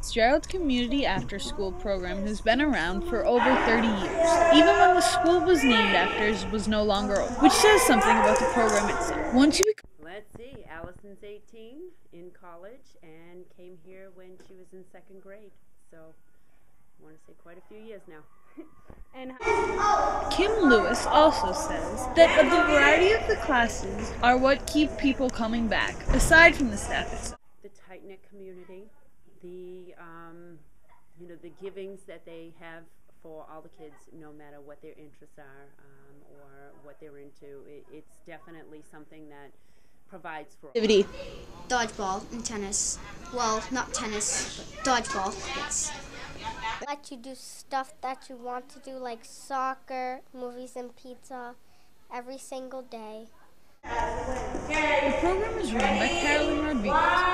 Fitzgerald Community After School program has been around for over 30 years, even when the school was named after it was no longer open, which says something about the program itself. Once you Let's see, Allison's 18 in college and came here when she was in second grade. So I want to say quite a few years now. and Kim Lewis also says that the variety of the classes are what keep people coming back, aside from the staff the tight knit community, the um, you know the givings that they have for all the kids, no matter what their interests are um, or what they're into. It, it's definitely something that provides for Activity. Dodgeball and tennis. Well, not tennis, but dodgeball, yes. let you do stuff that you want to do, like soccer, movies, and pizza, every single day. The program is run by Carolyn Rodriguez, who,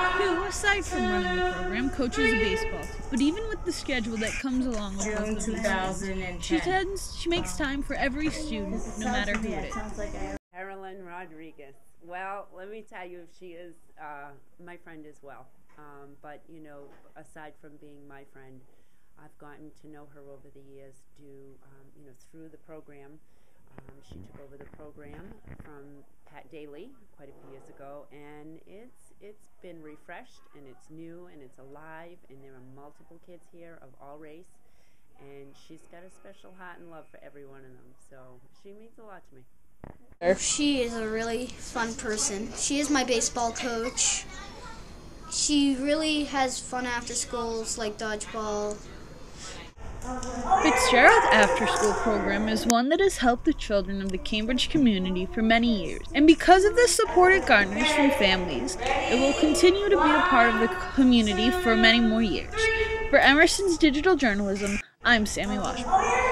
aside from running the program, coaches a baseball. But even with the schedule that comes along with June both of these, 2010. she tends she makes time for every student, no matter who it is. Carolyn Rodriguez. Well, let me tell you, she is uh, my friend as well. Um, but you know, aside from being my friend, I've gotten to know her over the years. Do um, you know through the program? Um, she took over the program from Pat Daly quite a few years ago, and it's it's been refreshed and it's new and it's alive, and there are multiple kids here of all race, and she's got a special heart and love for every one of them. So she means a lot to me. She is a really fun person. She is my baseball coach. She really has fun after schools like dodgeball. Fitzgerald After School program is one that has helped the children of the Cambridge community for many years, and because of the support it garners from families, it will continue to be a part of the community for many more years. For Emerson's Digital Journalism, I'm Sammy Washburn.